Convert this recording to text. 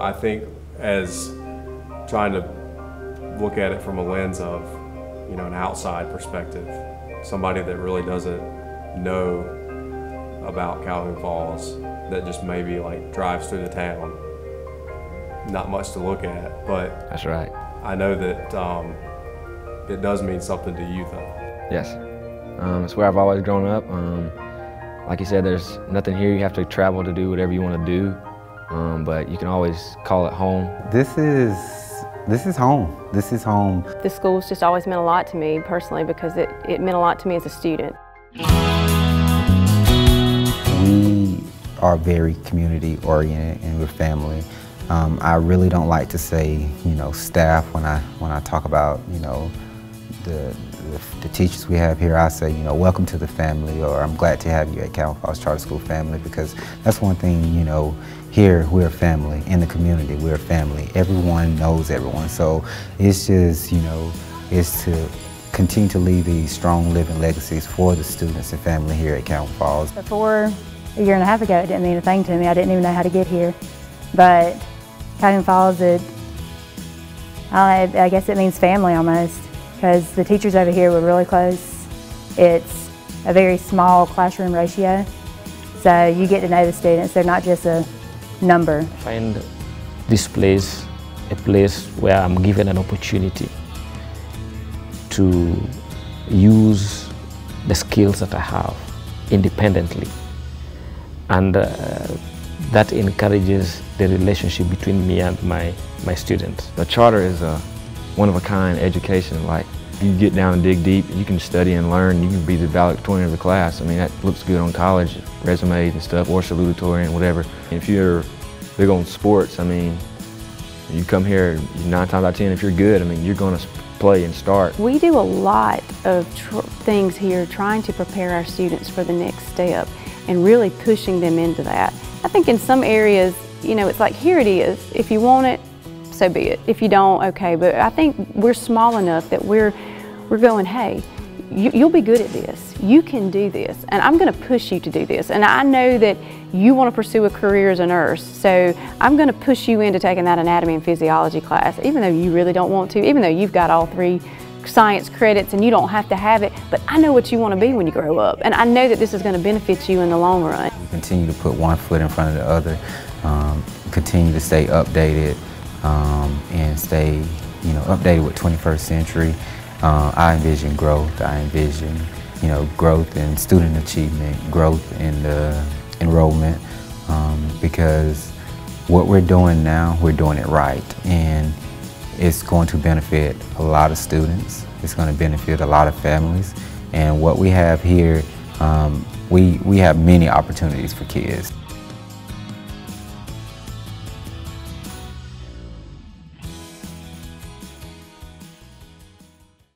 I think as trying to look at it from a lens of, you know, an outside perspective, somebody that really doesn't know about Calhoun Falls, that just maybe like drives through the town, not much to look at, but That's right. I know that um, it does mean something to you though. Yes. Um, it's where I've always grown up. Um, like you said, there's nothing here. You have to travel to do whatever you want to do, um, but you can always call it home. This is this is home. This is home. The school's just always meant a lot to me personally because it, it meant a lot to me as a student. We are very community oriented and we're family. Um, I really don't like to say, you know, staff when I when I talk about, you know, the, the, teachers we have here. I say, you know, welcome to the family, or I'm glad to have you at Calhoun Falls Charter School family because that's one thing, you know, here we're a family in the community. We're a family. Everyone knows everyone, so it's just, you know, it's to continue to leave these strong living legacies for the students and family here at Calhoun Falls. Before a year and a half ago, it didn't mean a thing to me. I didn't even know how to get here. But Calhoun Falls, it, I, I guess it means family almost because the teachers over here were really close. It's a very small classroom ratio, so you get to know the students. They're not just a number. find this place a place where I'm given an opportunity to use the skills that I have independently. And uh, that encourages the relationship between me and my, my students. The charter is a one-of-a-kind education. Like you get down and dig deep, you can study and learn. You can be the valedictorian of the class. I mean, that looks good on college resumes and stuff, or salutatorian, whatever. If you're big on sports, I mean, you come here nine times out of ten. If you're good, I mean, you're going to play and start. We do a lot of things here trying to prepare our students for the next step and really pushing them into that. I think in some areas, you know, it's like, here it is. If you want it, so be it. If you don't, okay. But I think we're small enough that we're, we're going, hey, you, you'll be good at this. You can do this. And I'm going to push you to do this. And I know that you want to pursue a career as a nurse. So I'm going to push you into taking that anatomy and physiology class, even though you really don't want to, even though you've got all three science credits and you don't have to have it. But I know what you want to be when you grow up. And I know that this is going to benefit you in the long run. Continue to put one foot in front of the other. Um, continue to stay updated um, and stay, you know, updated with 21st century. Uh, I envision growth. I envision, you know, growth in student achievement, growth in the enrollment, um, because what we're doing now, we're doing it right, and it's going to benefit a lot of students. It's going to benefit a lot of families, and what we have here, um, we we have many opportunities for kids.